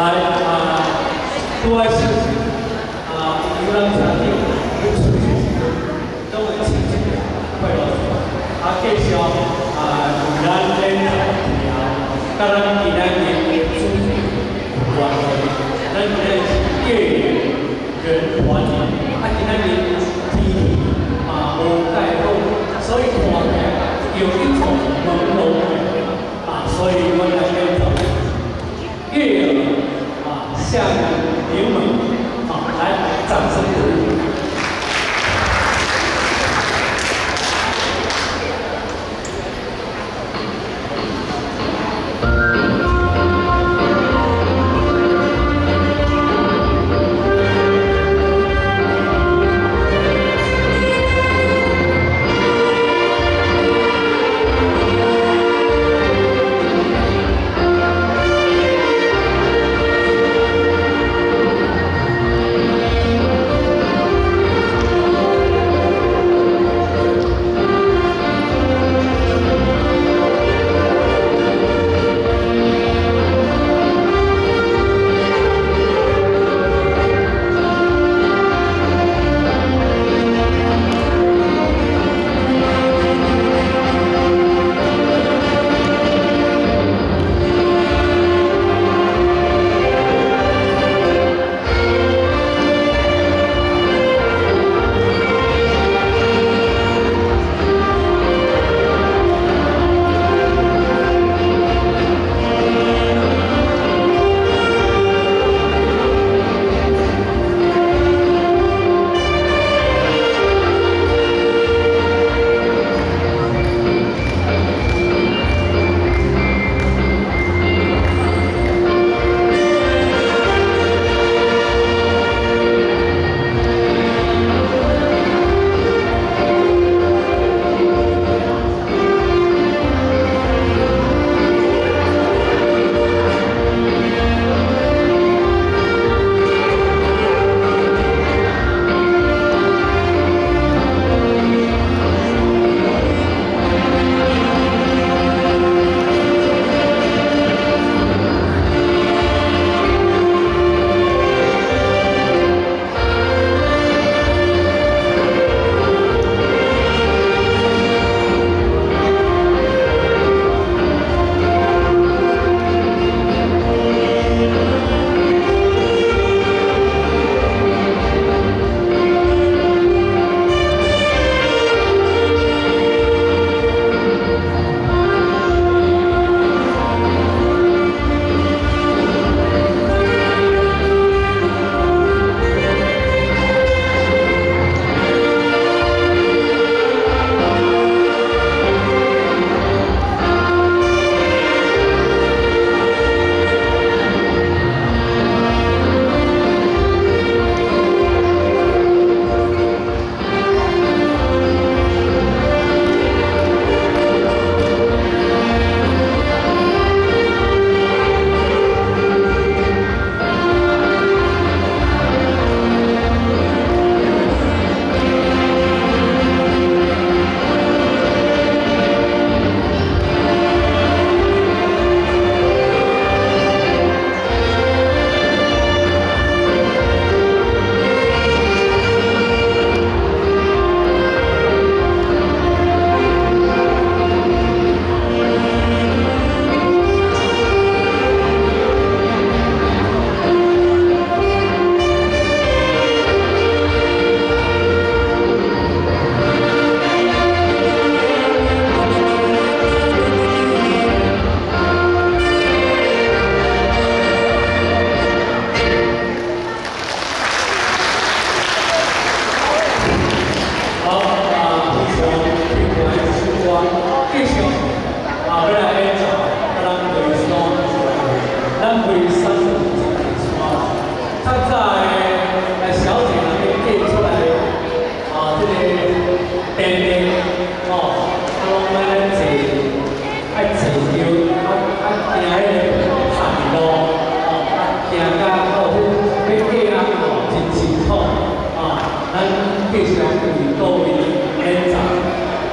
来啊户外休啊娱乐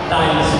Thales.